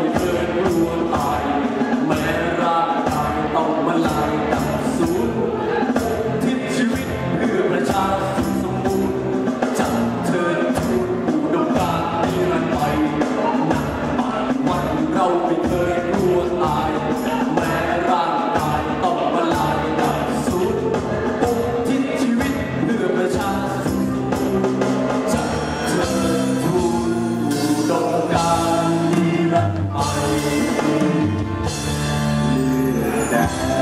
Hallelujah. Yeah.